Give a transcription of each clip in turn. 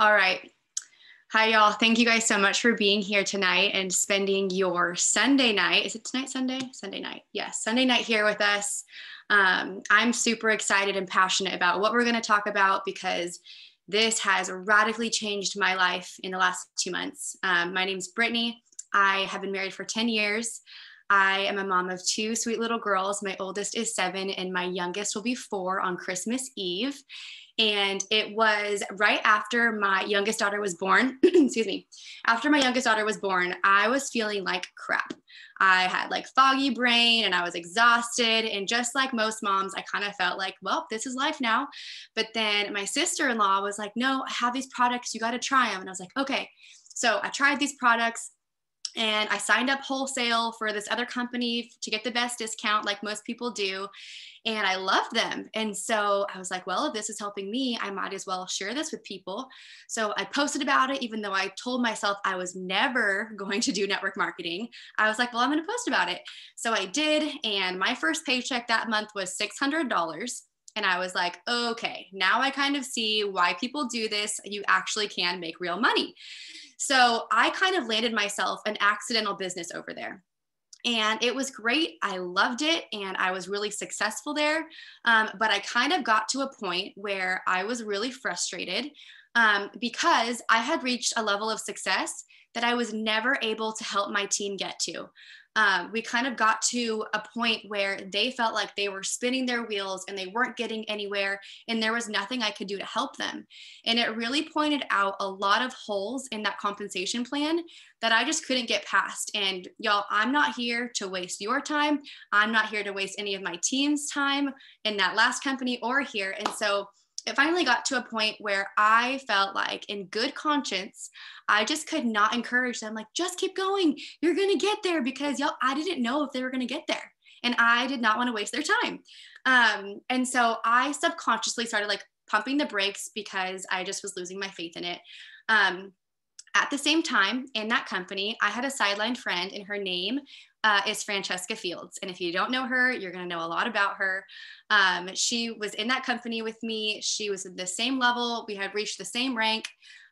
All right. Hi, y'all. Thank you guys so much for being here tonight and spending your Sunday night. Is it tonight, Sunday? Sunday night. Yes, Sunday night here with us. Um, I'm super excited and passionate about what we're going to talk about because this has radically changed my life in the last two months. Um, my name's Brittany. I have been married for 10 years. I am a mom of two sweet little girls. My oldest is seven, and my youngest will be four on Christmas Eve. And it was right after my youngest daughter was born. excuse me. After my youngest daughter was born, I was feeling like crap. I had like foggy brain and I was exhausted. And just like most moms, I kind of felt like, well, this is life now. But then my sister in law was like, no, I have these products. You got to try them. And I was like, okay. So I tried these products and I signed up wholesale for this other company to get the best discount, like most people do. And I loved them. And so I was like, well, if this is helping me, I might as well share this with people. So I posted about it, even though I told myself I was never going to do network marketing. I was like, well, I'm going to post about it. So I did. And my first paycheck that month was $600. And I was like, okay, now I kind of see why people do this. You actually can make real money. So I kind of landed myself an accidental business over there. And it was great. I loved it and I was really successful there. Um, but I kind of got to a point where I was really frustrated um, because I had reached a level of success that I was never able to help my team get to um, we kind of got to a point where they felt like they were spinning their wheels and they weren't getting anywhere and there was nothing i could do to help them. And it really pointed out a lot of holes in that compensation plan that i just couldn't get past. And y'all i'm not here to waste your time. I'm not here to waste any of my team's time in that last company or here. And so it finally got to a point where I felt like, in good conscience, I just could not encourage them, like, just keep going. You're going to get there because y'all, I didn't know if they were going to get there. And I did not want to waste their time. Um, and so I subconsciously started like pumping the brakes because I just was losing my faith in it. Um, at the same time, in that company, I had a sideline friend, and her name uh, is Francesca Fields. And if you don't know her, you're going to know a lot about her. Um, she was in that company with me. She was at the same level. We had reached the same rank.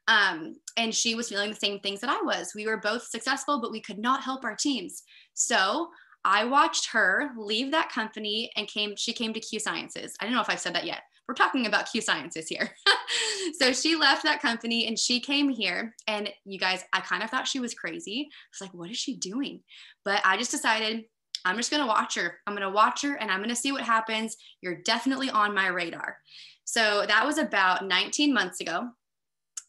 Um, and she was feeling the same things that I was. We were both successful, but we could not help our teams. So I watched her leave that company and came, she came to Q Sciences. I don't know if I've said that yet. We're talking about Q Sciences here. so she left that company and she came here. And you guys, I kind of thought she was crazy. I was like, what is she doing? But I just decided I'm just going to watch her. I'm going to watch her and I'm going to see what happens. You're definitely on my radar. So that was about 19 months ago.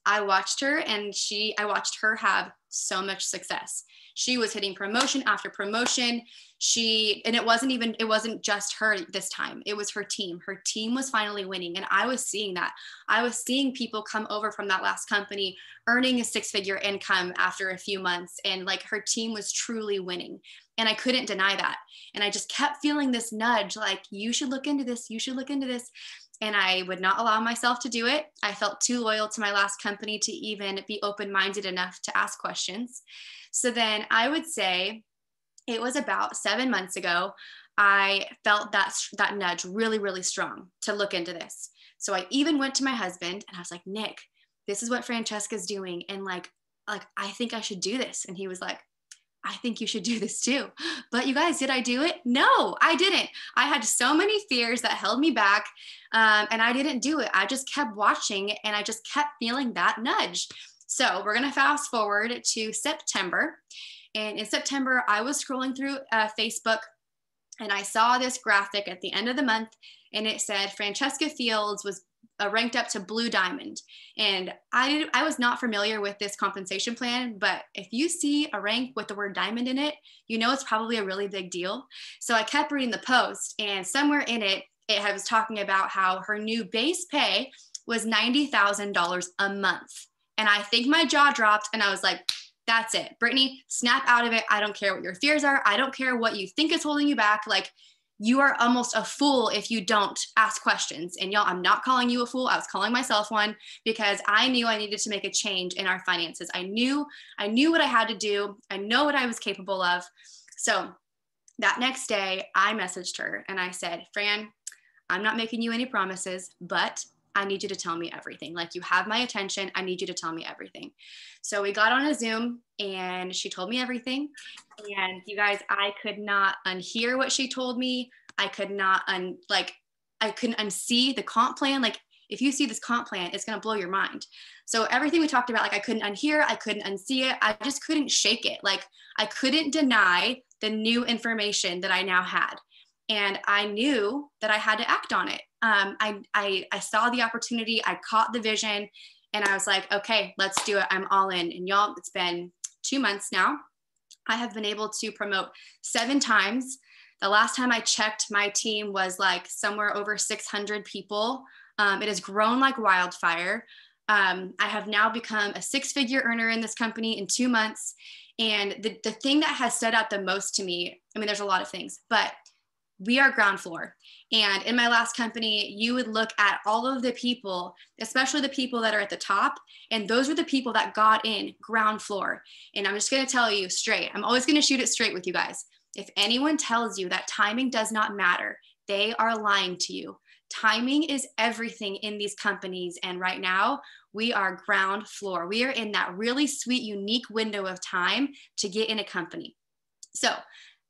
I watched her and she, I watched her have so much success. She was hitting promotion after promotion. She, and it wasn't even, it wasn't just her this time, it was her team. Her team was finally winning. And I was seeing that. I was seeing people come over from that last company earning a six figure income after a few months. And like her team was truly winning. And I couldn't deny that. And I just kept feeling this nudge like, you should look into this. You should look into this and I would not allow myself to do it. I felt too loyal to my last company to even be open minded enough to ask questions. So then I would say it was about seven months ago. I felt that that nudge really, really strong to look into this. So I even went to my husband and I was like, Nick, this is what Francesca's doing, and like, like I think I should do this. And he was like, I think you should do this too. But you guys, did I do it? No, I didn't. I had so many fears that held me back, um, and I didn't do it. I just kept watching and I just kept feeling that nudge. So we're going to fast forward to September. And in September, I was scrolling through uh, Facebook and I saw this graphic at the end of the month and it said Francesca Fields was uh, ranked up to blue diamond and I, I was not familiar with this compensation plan but if you see a rank with the word diamond in it you know it's probably a really big deal so i kept reading the post and somewhere in it it was talking about how her new base pay was $90000 a month and I think my jaw dropped and I was like, that's it. Brittany, snap out of it. I don't care what your fears are. I don't care what you think is holding you back. Like, you are almost a fool if you don't ask questions. And y'all, I'm not calling you a fool. I was calling myself one because I knew I needed to make a change in our finances. I knew I knew what I had to do. I know what I was capable of. So that next day, I messaged her and I said, "Fran, I'm not making you any promises, but I need you to tell me everything. Like, you have my attention. I need you to tell me everything. So we got on a Zoom and she told me everything. And you guys, I could not unhear what she told me. I could not un like, I couldn't unsee the comp plan. Like, if you see this comp plan, it's going to blow your mind. So everything we talked about, like I couldn't unhear, I couldn't unsee it. I just couldn't shake it. Like I couldn't deny the new information that I now had. And I knew that I had to act on it. Um, I, I, I saw the opportunity, I caught the vision, and I was like, okay, let's do it. I'm all in. And y'all, it's been two months now. I have been able to promote seven times. The last time I checked, my team was like somewhere over 600 people. Um, it has grown like wildfire. Um, I have now become a six figure earner in this company in two months. And the, the thing that has stood out the most to me, I mean, there's a lot of things, but we are ground floor. And in my last company, you would look at all of the people, especially the people that are at the top, and those were the people that got in ground floor. And I'm just going to tell you straight, I'm always going to shoot it straight with you guys. If anyone tells you that timing does not matter, they are lying to you. Timing is everything in these companies. And right now, we are ground floor. We are in that really sweet, unique window of time to get in a company. So,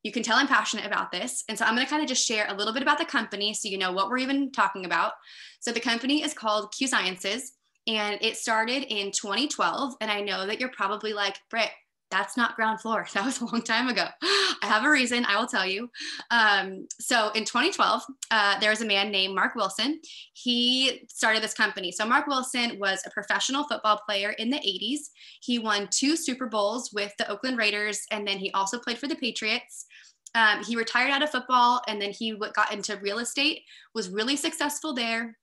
you can tell I'm passionate about this. And so I'm going to kind of just share a little bit about the company so you know what we're even talking about. So the company is called Q Sciences and it started in 2012. And I know that you're probably like, Britt, that's not ground floor. That was a long time ago. I have a reason, I will tell you. Um, so in 2012, uh, there was a man named Marc Wilson. He started this company. So Marc Wilson was a professional football player in the 80s. He won two Super Bowls with the Oakland Raiders, and then he also played for the Patriots. Um, he retired out of football and then he got into real estate, was really successful there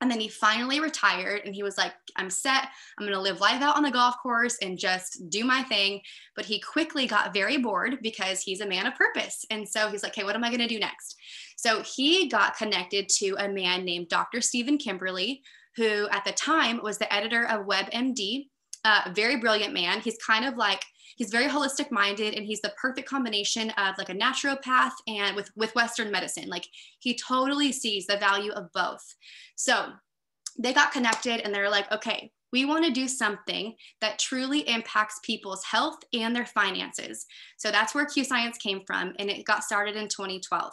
and then he finally retired and he was like, I'm set. I'm going to live life out on the golf course and just do my thing. But he quickly got very bored because he's a man of purpose. And so he's like, okay, what am I going to do next? So he got connected to a man named Dr. Stephen Kimberly, who at the time was the editor of WebMD, a very brilliant man. He's kind of like, he's very holistic minded and he's the perfect combination of like a naturopath and with with western medicine. Like he totally sees the value of both. So they got connected and they're like okay we want to do something that truly impacts people's health and their finances. So that's where q science came from and it got started in 2012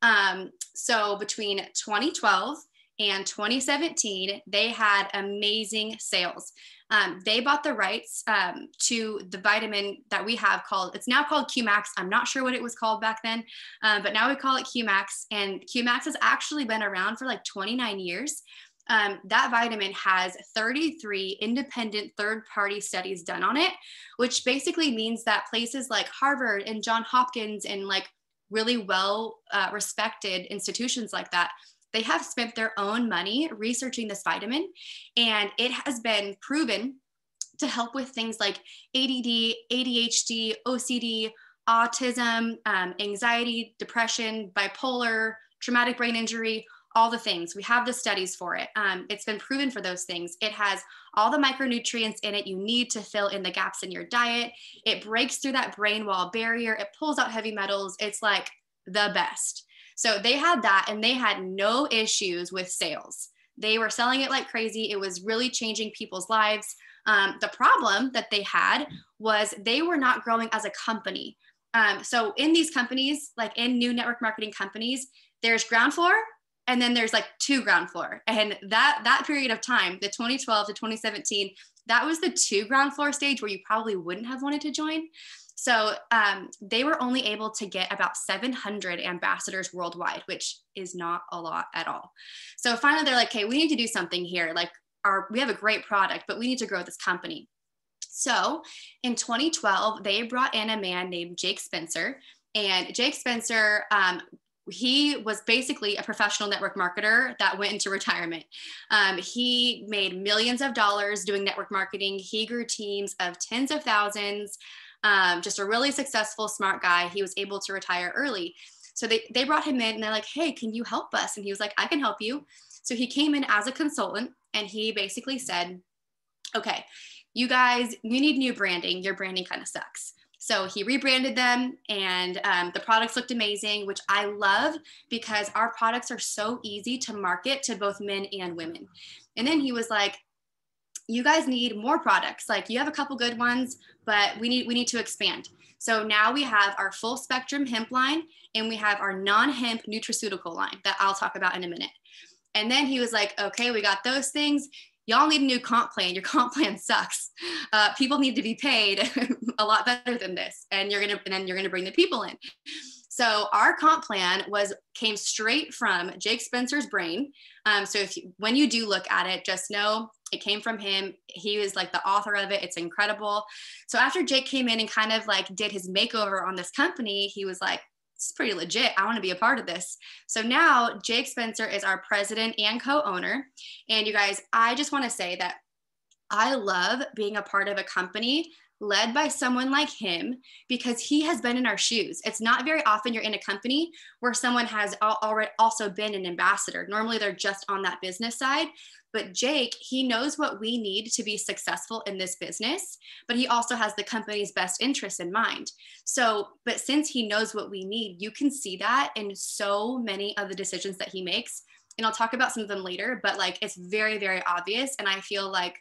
um, so between 2012 and 2017 they had amazing sales um, they bought the rights um, to the vitamin that we have called, it's now called QMax. I'm not sure what it was called back then, um, but now we call it QMax. And QMax has actually been around for like 29 years. Um, that vitamin has 33 independent third party studies done on it, which basically means that places like Harvard and John Hopkins and like really well uh, respected institutions like that they have spent their own money researching this vitamin, and it has been proven to help with things like ADD, ADHD, OCD, autism, um, anxiety, depression, bipolar, traumatic brain injury, all the things. We have the studies for it. Um, it's been proven for those things. It has all the micronutrients in it you need to fill in the gaps in your diet. It breaks through that brain wall barrier. It pulls out heavy metals. It's like the best. So they had that and they had no issues with sales. They were selling it like crazy. It was really changing people's lives. Um, the problem that they had was they were not growing as a company. Um, so in these companies, like in new network marketing companies, there's ground floor and then there's like two ground floor. And that that period of time, the 2012 to 2017, that was the two ground floor stage where you probably wouldn't have wanted to join. So um, they were only able to get about 700 ambassadors worldwide, which is not a lot at all. So finally, they're like, "Okay, we need to do something here. Like, our we have a great product, but we need to grow this company." So in 2012, they brought in a man named Jake Spencer, and Jake Spencer um, he was basically a professional network marketer that went into retirement. Um, he made millions of dollars doing network marketing. He grew teams of tens of thousands um, just a really successful, smart guy. He was able to retire early. So they, they brought him in and they're like, hey, can you help us? And he was like, I can help you. So he came in as a consultant and he basically said, okay, you guys, you need new branding. Your branding kind of sucks. So he rebranded them and um, the products looked amazing, which I love because our products are so easy to market to both men and women. And then he was like, you guys need more products. Like you have a couple good ones, but we need we need to expand. So now we have our full spectrum hemp line and we have our non-hemp nutraceutical line that I'll talk about in a minute. And then he was like, okay, we got those things. Y'all need a new comp plan. Your comp plan sucks. Uh, people need to be paid a lot better than this. And you're gonna, and then you're gonna bring the people in. So our comp plan was came straight from Jake Spencer's brain. Um, so if you, when you do look at it, just know it came from him. He was like the author of it. It's incredible. So after Jake came in and kind of like did his makeover on this company, he was like, it's pretty legit. I want to be a part of this. So now Jake Spencer is our president and co-owner. And you guys, I just want to say that I love being a part of a company led by someone like him because he has been in our shoes. It's not very often you're in a company where someone has already also been an ambassador. Normally they're just on that business side. But Jake, he knows what we need to be successful in this business, but he also has the company's best interests in mind. So, but since he knows what we need, you can see that in so many of the decisions that he makes. And I'll talk about some of them later, but like it's very, very obvious. And I feel like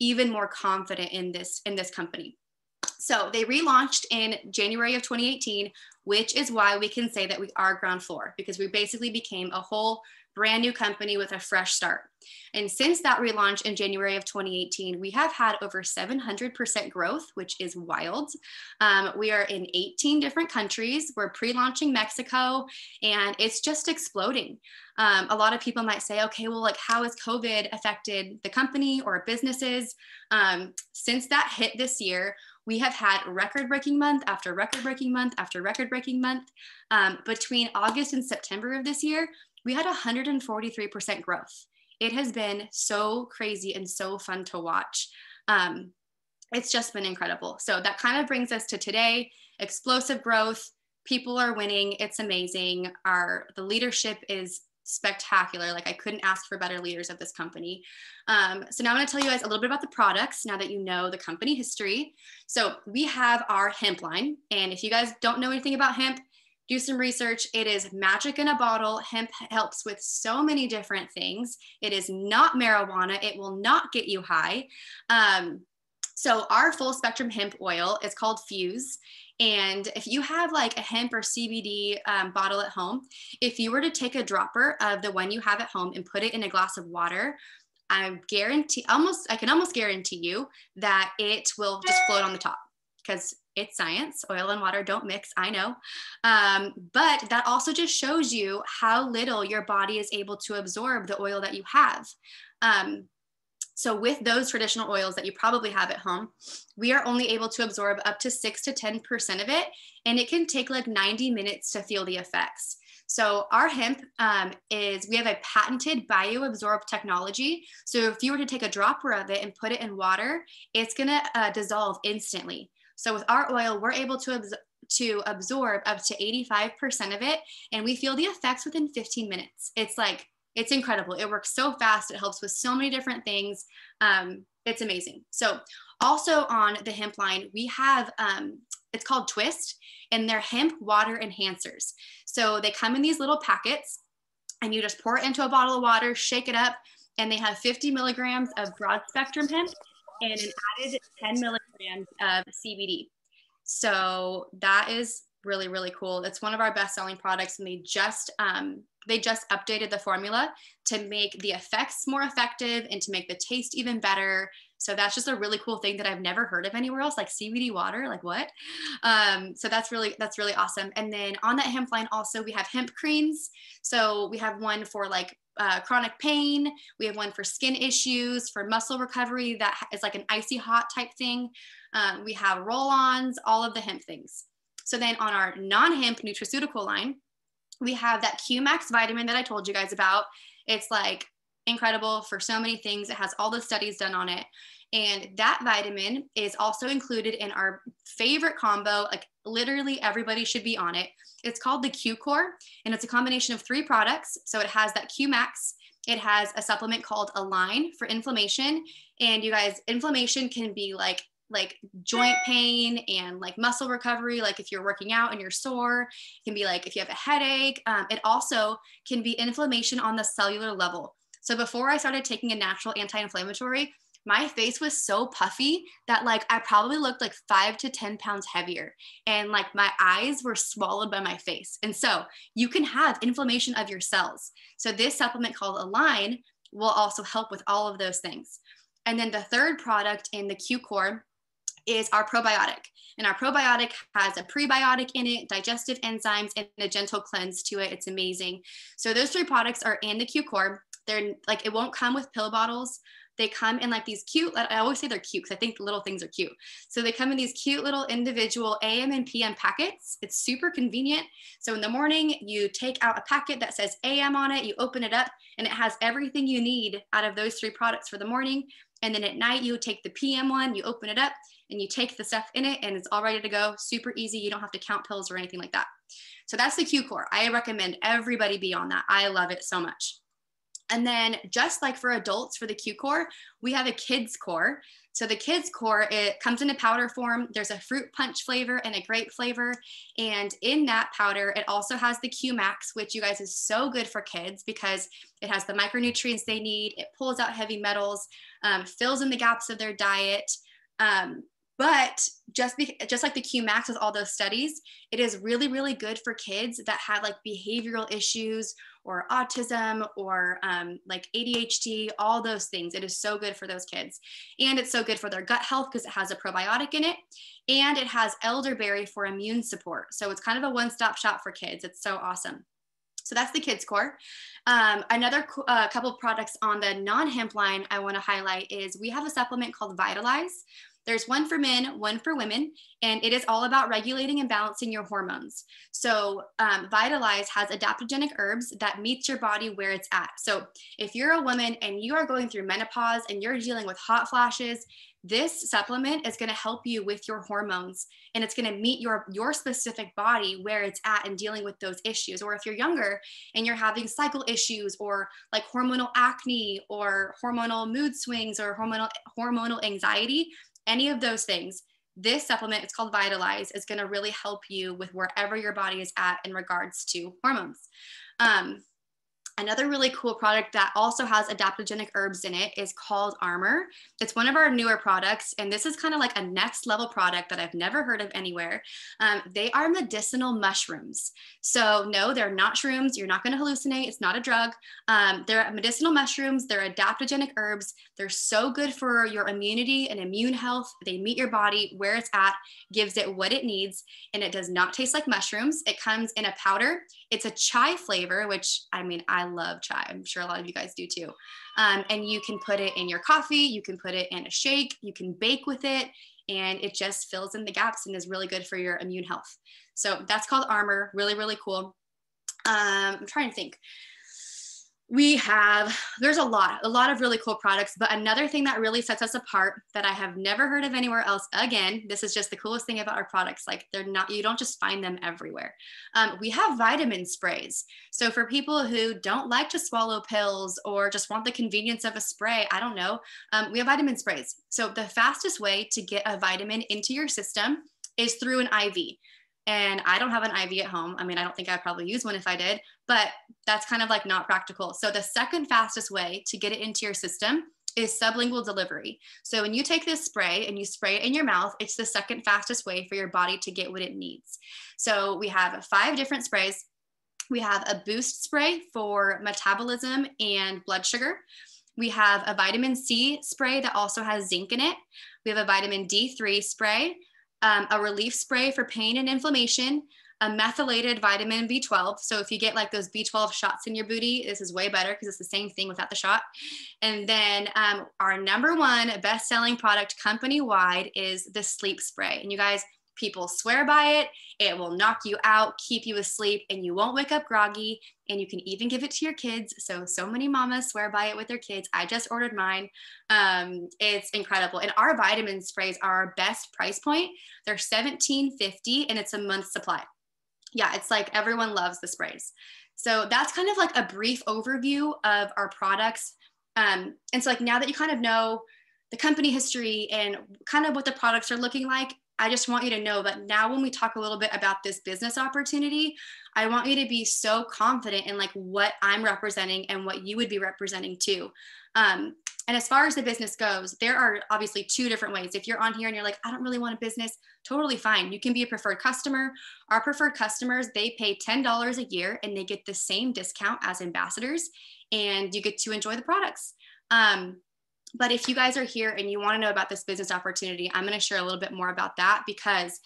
even more confident in this in this company. So they relaunched in January of 2018, which is why we can say that we are ground floor because we basically became a whole brand new company with a fresh start. And since that relaunch in January of 2018, we have had over 700% growth, which is wild. Um, we are in 18 different countries. We're pre launching Mexico, and it's just exploding. Um, a lot of people might say, okay, well, like, how has COVID affected the company or businesses? Um, since that hit this year, we have had record breaking month after record breaking month after record breaking month. Um, between August and September of this year, we had 143% growth. It has been so crazy and so fun to watch. Um, it's just been incredible. So that kind of brings us to today explosive growth. People are winning. It's amazing. Our the leadership is spectacular. Like I couldn't ask for better leaders of this company. Um, so now I'm going to tell you guys a little bit about the products now that you know the company history. So we have our hemp line. And if you guys don't know anything about hemp, do some research. It is magic in a bottle. Hemp helps with so many different things. It is not marijuana. It will not get you high. Um, so our full spectrum hemp oil is called Fuse. And if you have like a hemp or CBD um, bottle at home, if you were to take a dropper of the one you have at home and put it in a glass of water, I guarantee almost I can almost guarantee you that it will just float on the top because it's science. Oil and water don't mix, I know. Um, but that also just shows you how little your body is able to absorb the oil that you have. Um, so with those traditional oils that you probably have at home, we are only able to absorb up to six to 10% of it. And it can take like 90 minutes to feel the effects. So our hemp um, is, we have a patented bioabsorb technology. So if you were to take a dropper of it and put it in water, it's gonna uh, dissolve instantly. So with our oil, we're able to, to absorb up to 85% of it and we feel the effects within 15 minutes. It's like, it's incredible. It works so fast. It helps with so many different things. Um, it's amazing. So also on the hemp line, we have, um, it's called Twist and they're hemp water enhancers. So they come in these little packets and you just pour it into a bottle of water, shake it up, and they have 50 milligrams of broad spectrum hemp and an added 10 milligrams of CBD. So that is really, really cool. It's one of our best selling products, and they just um, they just updated the formula to make the effects more effective and to make the taste even better. So that's just a really cool thing that I've never heard of anywhere else, like CBD water, like what? Um, so that's really that's really awesome. And then on that hemp line, also we have hemp creams. So we have one for like uh, chronic pain. We have one for skin issues, for muscle recovery that is like an icy hot type thing. Um, we have roll-ons, all of the hemp things. So then on our non-hemp nutraceutical line, we have that Qmax vitamin that I told you guys about. It's like incredible for so many things. It has all the studies done on it. And that vitamin is also included in our favorite combo. Like literally everybody should be on it. It's called the Q Core, and it's a combination of three products. So it has that Q Max. It has a supplement called Align for inflammation. And you guys, inflammation can be like like joint pain and like muscle recovery like if you're working out and you're sore it can be like if you have a headache um, it also can be inflammation on the cellular level so before i started taking a natural anti-inflammatory my face was so puffy that like I probably looked like five to 10 pounds heavier. And like my eyes were swallowed by my face. And so you can have inflammation of your cells. So this supplement called Align will also help with all of those things. And then the third product in the Q Core is our probiotic. And our probiotic has a prebiotic in it, digestive enzymes, and a gentle cleanse to it. It's amazing. So those three products are in the Q Core. They're like, it won't come with pill bottles. They come in like these cute, I always say they're cute because I think the little things are cute. So they come in these cute little individual AM and PM packets. It's super convenient. So in the morning, you take out a packet that says AM on it, you open it up, and it has everything you need out of those three products for the morning. And then at night, you take the PM one, you open it up, and you take the stuff in it, and it's all ready to go. Super easy. You don't have to count pills or anything like that. So that's the Q Core. I recommend everybody be on that. I love it so much. And then just like for adults for the Q core, we have a kids core. So the kids core, it comes in a powder form. There's a fruit punch flavor and a grape flavor. And in that powder, it also has the Q Max, which you guys is so good for kids because it has the micronutrients they need. It pulls out heavy metals, um, fills in the gaps of their diet. Um, but just be, just like the Q Max with all those studies, it is really, really good for kids that have like behavioral issues or autism or um, like ADHD, all those things. It is so good for those kids. And it's so good for their gut health because it has a probiotic in it and it has elderberry for immune support. So it's kind of a one stop shop for kids. It's so awesome. So that's the kids core. Um, another uh, couple products on the non hemp line I want to highlight is we have a supplement called Vitalize. There's one for men, one for women, and it is all about regulating and balancing your hormones. So, um, Vitalize has adaptogenic herbs that meets your body where it's at. So, if you're a woman and you are going through menopause and you're dealing with hot flashes, this supplement is going to help you with your hormones and it's going to meet your your specific body where it's at and dealing with those issues or if you're younger and you're having cycle issues or like hormonal acne or hormonal mood swings or hormonal hormonal anxiety any of those things, this supplement, it's called Vitalize, is going to really help you with wherever your body is at in regards to hormones. Um, Another really cool product that also has adaptogenic herbs in it is called Armor. It's one of our newer products, and this is kind of like a next level product that I've never heard of anywhere. Um, they are medicinal mushrooms. So, no, they're not shrooms. You're not going to hallucinate. It's not a drug. Um, they're medicinal mushrooms. They're adaptogenic herbs. They're so good for your immunity and immune health. They meet your body where it's at, gives it what it needs, and it does not taste like mushrooms. It comes in a powder. It's a chai flavor, which I mean, I love chai. I'm sure a lot of you guys do too. Um, and you can put it in your coffee, you can put it in a shake, you can bake with it, and it just fills in the gaps and is really good for your immune health. So that's called Armor. Really, really cool. Um, I'm trying to think we have there's a lot a lot of really cool products but another thing that really sets us apart that i have never heard of anywhere else again this is just the coolest thing about our products like they're not you don't just find them everywhere. Um, we have vitamin sprays. So for people who don't like to swallow pills or just want the convenience of a spray i don't know um, we have vitamin sprays. So the fastest way to get a vitamin into your system is through an iv and I don't have an IV at home. I mean, I don't think I'd probably use one if I did, but that's kind of like not practical. So the second fastest way to get it into your system is sublingual delivery. So when you take this spray and you spray it in your mouth, it's the second fastest way for your body to get what it needs. So we have five different sprays. We have a boost spray for metabolism and blood sugar. We have a vitamin C spray that also has zinc in it. We have a vitamin D3 spray um, a relief spray for pain and inflammation, a methylated vitamin B12. So if you get like those B12 shots in your booty, this is way better because it's the same thing without the shot. And then um, our number one best selling product company wide is the sleep spray. And you guys, People swear by it. It will knock you out, keep you asleep, and you won't wake up groggy. And you can even give it to your kids. So, so many mamas swear by it with their kids. I just ordered mine. Um, it's incredible. And our vitamin sprays are our best price point. They're $17.50 and it's a month supply. Yeah, it's like everyone loves the sprays. So, that's kind of like a brief overview of our products. Um, and so, like, now that you kind of know, the company history and kind of what the products are looking like. I just want you to know that now when we talk a little bit about this business opportunity, I want you to be so confident in like what I'm representing and what you would be representing too. Um, and as far as the business goes, there are obviously two different ways. If you're on here and you're like, I don't really want a business, totally fine. You can be a preferred customer. Our preferred customers, they pay $10 a year and they get the same discount as ambassadors and you get to enjoy the products. Um, but if you guys are here and you want to know about this business opportunity, I'm going to share a little bit more about that because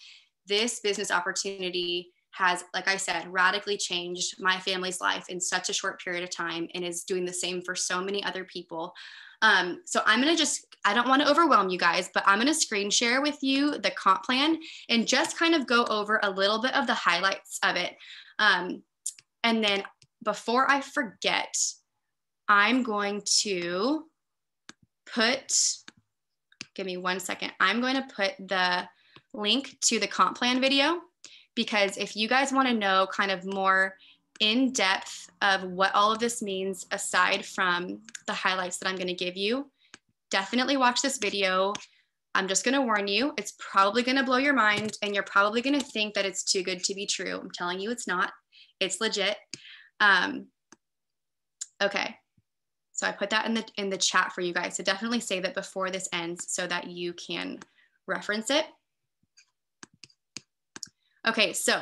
this business opportunity has, like I said, radically changed my family's life in such a short period of time and is doing the same for so many other people. Um, so I'm going to just, I don't want to overwhelm you guys, but I'm going to screen share with you the comp plan and just kind of go over a little bit of the highlights of it. Um, and then before I forget, I'm going to put, give me one second. I'm going to put the link to the comp plan video because if you guys want to know kind of more in depth of what all of this means aside from the highlights that I'm going to give you, definitely watch this video. I'm just going to warn you, it's probably going to blow your mind and you're probably going to think that it's too good to be true. I'm telling you, it's not. It's legit. Um, okay. So I put that in the in the chat for you guys. So definitely save it before this ends so that you can reference it. Okay, so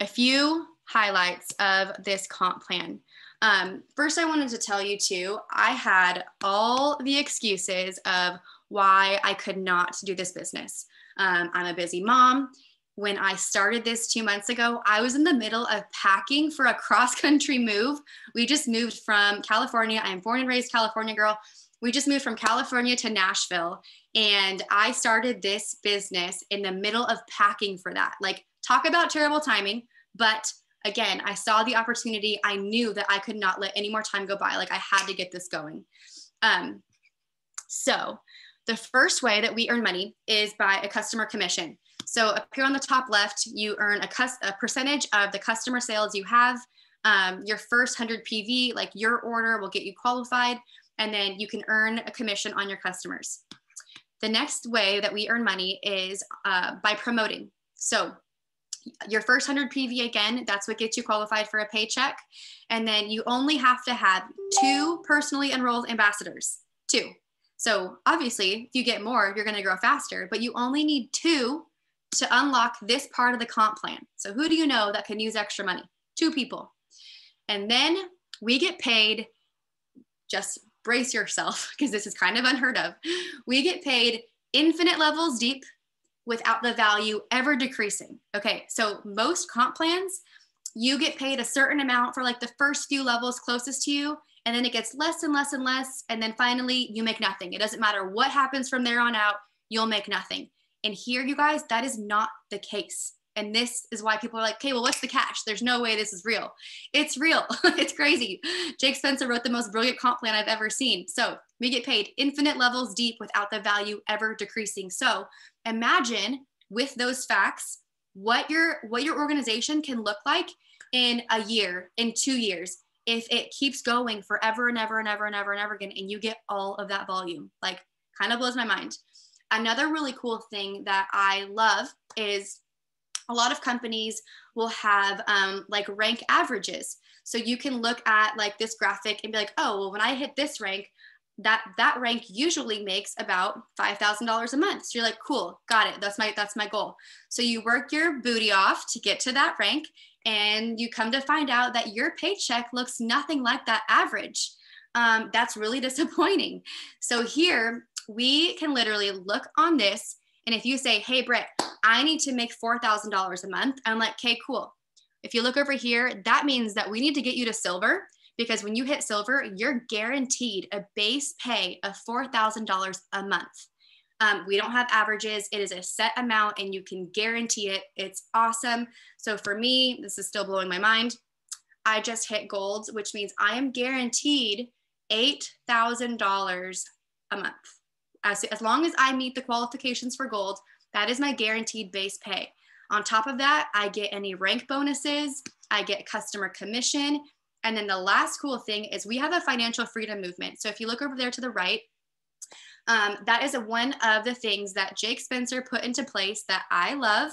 a few highlights of this comp plan. Um, first, I wanted to tell you too, I had all the excuses of why I could not do this business. Um, I'm a busy mom. When I started this two months ago, I was in the middle of packing for a cross country move. We just moved from California. I'm born and raised California girl. We just moved from California to Nashville. And I started this business in the middle of packing for that. Like, talk about terrible timing. But again, I saw the opportunity. I knew that I could not let any more time go by. Like I had to get this going. Um, so the first way that we earn money is by a customer commission. So up here on the top left, you earn a, a percentage of the customer sales you have. Um, your first 100 PV, like your order, will get you qualified, and then you can earn a commission on your customers. The next way that we earn money is uh, by promoting. So your first 100 PV again, that's what gets you qualified for a paycheck. And then you only have to have two personally enrolled ambassadors, two. So obviously, if you get more, you're going to grow faster, but you only need two to unlock this part of the comp plan. So who do you know that can use extra money? Two people. And then we get paid, just brace yourself because this is kind of unheard of. We get paid infinite levels deep without the value ever decreasing. Okay, so most comp plans, you get paid a certain amount for like the first few levels closest to you, and then it gets less and less and less. And then finally, you make nothing. It doesn't matter what happens from there on out, you'll make nothing. And here, you guys, that is not the case. And this is why people are like, okay, well, what's the catch? There's no way this is real. It's real. it's crazy. Jake Spencer wrote the most brilliant comp plan I've ever seen. So we get paid infinite levels deep without the value ever decreasing. So imagine with those facts what your what your organization can look like in a year, in two years, if it keeps going forever and ever and ever and ever and ever again, and you get all of that volume. Like kind of blows my mind. Another really cool thing that I love is a lot of companies will have um, like rank averages. So you can look at like this graphic and be like, oh, well, when I hit this rank, that that rank usually makes about $5,000 a month. So you're like, cool, got it. That's my that's my goal. So you work your booty off to get to that rank and you come to find out that your paycheck looks nothing like that average. Um, that's really disappointing. So here we can literally look on this and if you say, hey, Britt, I need to make $4,000 a month, I'm like, okay, cool. If you look over here, that means that we need to get you to silver because when you hit silver, you're guaranteed a base pay of $4,000 a month. Um, we don't have averages. It is a set amount and you can guarantee it. It's awesome. So for me, this is still blowing my mind. I just hit gold, which means I am guaranteed $8,000 a month as, as long as I meet the qualifications for gold, that is my guaranteed base pay. On top of that, I get any rank bonuses, I get customer commission. And then the last cool thing is we have a financial freedom movement. So if you look over there to the right, Um, that is one of the things that Jake Spencer put into place that I love.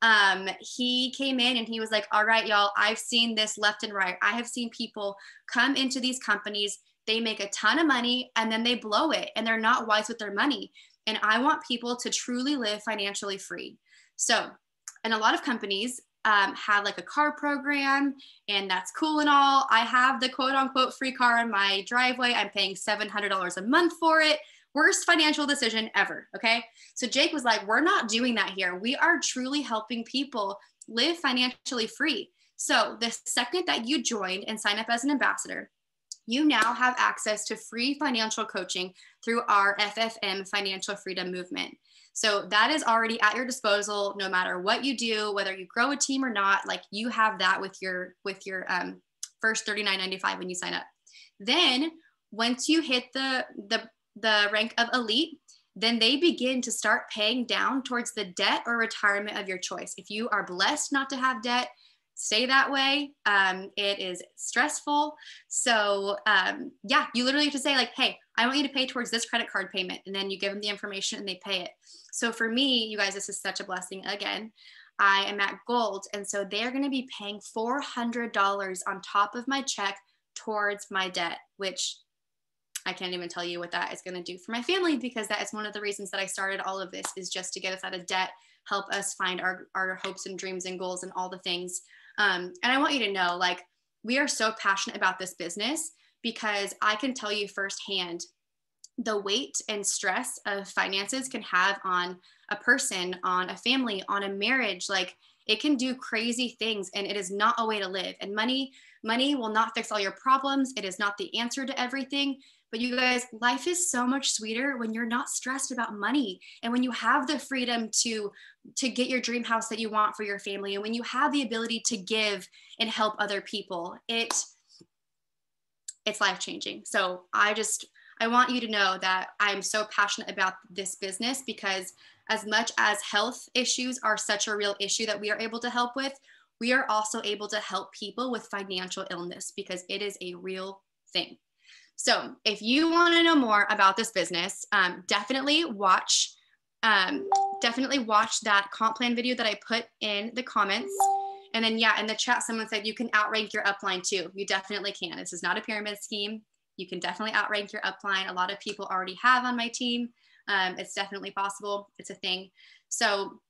Um, he came in and he was like, All right, y'all, I've seen this left and right. I have seen people come into these companies, they make a ton of money and then they blow it and they're not wise with their money. And I want people to truly live financially free. So, and a lot of companies um, have like a car program, and that's cool and all. I have the quote unquote free car in my driveway. I'm paying $700 a month for it. Worst financial decision ever. Okay. So Jake was like, We're not doing that here. We are truly helping people live financially free. So the second that you joined and sign up as an ambassador, you now have access to free financial coaching through our FFM Financial Freedom Movement. So that is already at your disposal no matter what you do, whether you grow a team or not, like you have that with your with your um, first 39.95 when you sign up. Then once you hit the the the rank of elite, then they begin to start paying down towards the debt or retirement of your choice. If you are blessed not to have debt, stay that way. Um, it is stressful. So, um, yeah, you literally have to say, like, hey, I want you to pay towards this credit card payment. And then you give them the information and they pay it. So, for me, you guys, this is such a blessing. Again, I am at gold. And so they're going to be paying $400 on top of my check towards my debt, which I can't even tell you what that is going to do for my family because that is one of the reasons that I started all of this is just to get us out of debt, help us find our, our hopes and dreams and goals and all the things um, and I want you to know, like, we are so passionate about this business because I can tell you firsthand the weight and stress of finances can have on a person, on a family, on a marriage. Like, it can do crazy things and it is not a way to live. And money, money will not fix all your problems. It is not the answer to everything. But you guys, life is so much sweeter when you're not stressed about money and when you have the freedom to to get your dream house that you want for your family and when you have the ability to give and help other people. It it's life changing. So I just I want you to know that I'm so passionate about this business because as much as health issues are such a real issue that we are able to help with, we are also able to help people with financial illness because it is a real thing. So if you want to know more about this business, um, definitely watch. Um, definitely watch that comp plan video that I put in the comments. And then, yeah, in the chat, someone said you can outrank your upline too. You definitely can. This is not a pyramid scheme. You can definitely outrank your upline. A lot of people already have on my team. Um, it's definitely possible. It's a thing. So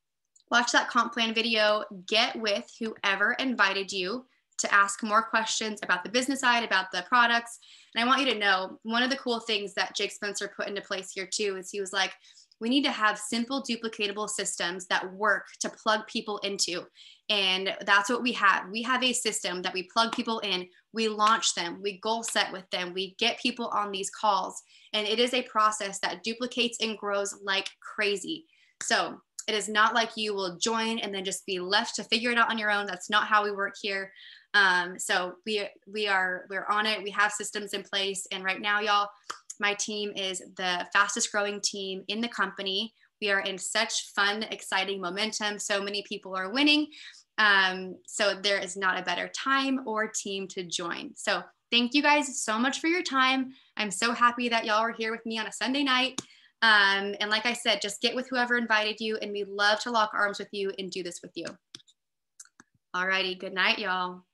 watch that comp plan video. Get with whoever invited you to ask more questions about the business side, about the products. And I want you to know one of the cool things that Jake Spencer put into place here too is he was like, we need to have simple duplicatable systems that work to plug people into. And that's what we have. We have a system that we plug people in, we launch them, we goal set with them, we get people on these calls. And it is a process that duplicates and grows like crazy. So it is not like you will join and then just be left to figure it out on your own. That's not how we work here. Um, so we we are we're on it. We have systems in place, and right now, y'all, my team is the fastest growing team in the company. We are in such fun, exciting momentum. So many people are winning. Um, so there is not a better time or team to join. So thank you guys so much for your time. I'm so happy that y'all are here with me on a Sunday night. Um, and like I said, just get with whoever invited you, and we love to lock arms with you and do this with you. Alrighty, good night, y'all.